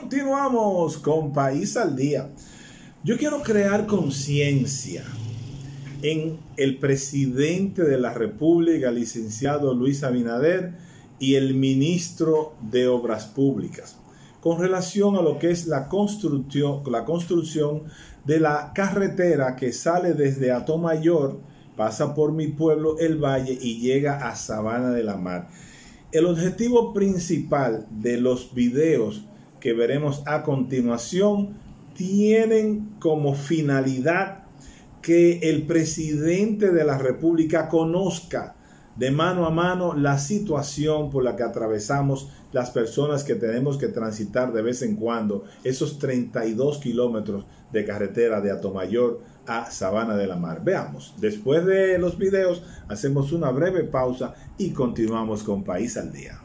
Continuamos con País al Día. Yo quiero crear conciencia en el presidente de la República, licenciado Luis Abinader, y el ministro de Obras Públicas, con relación a lo que es la construcción, la construcción de la carretera que sale desde Atomayor, pasa por mi pueblo, El Valle, y llega a Sabana de la Mar. El objetivo principal de los videos que veremos a continuación tienen como finalidad que el presidente de la República conozca de mano a mano la situación por la que atravesamos las personas que tenemos que transitar de vez en cuando esos 32 kilómetros de carretera de Atomayor a Sabana de la Mar. Veamos, después de los videos hacemos una breve pausa y continuamos con País al Día.